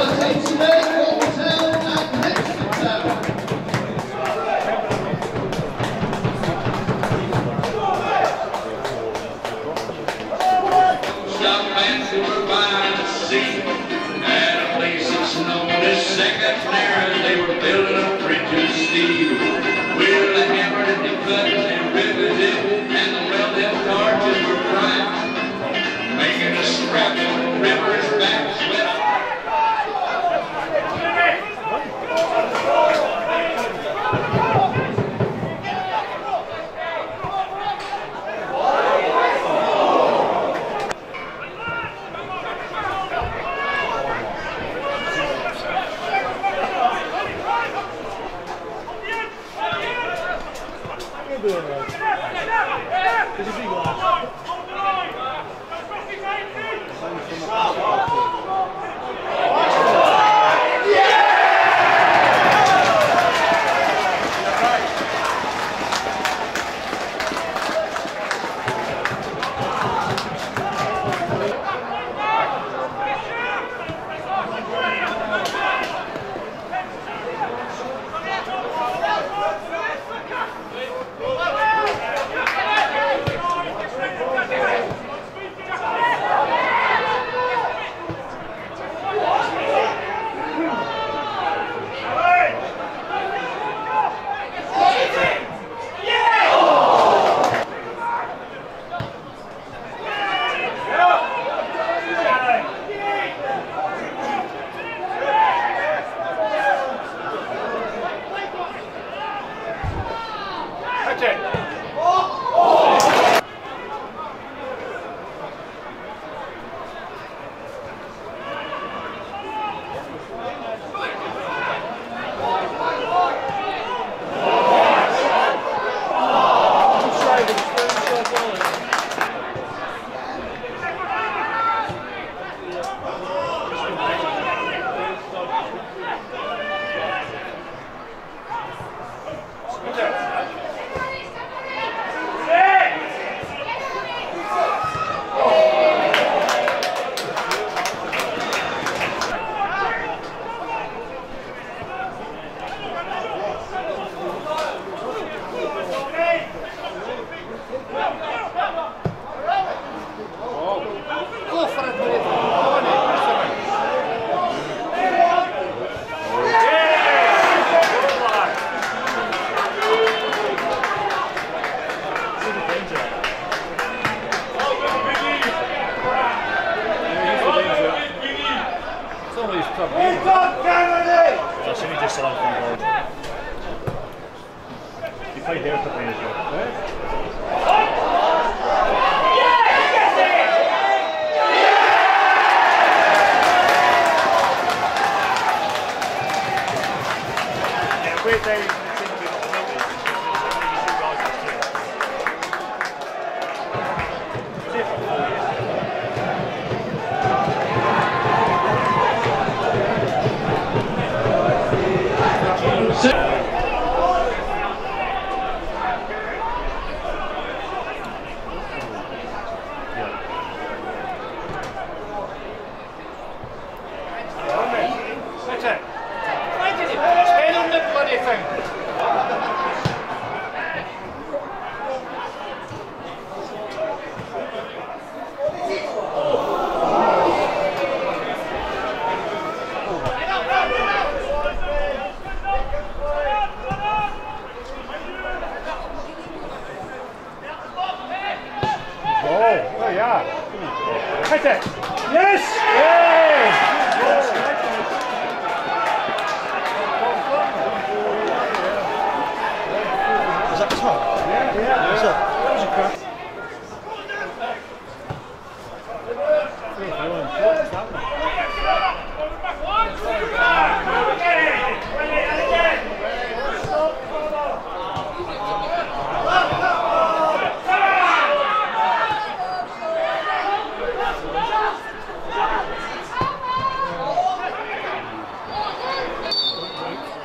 Yes.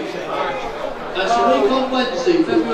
That's a week on Wednesday, February the 8th.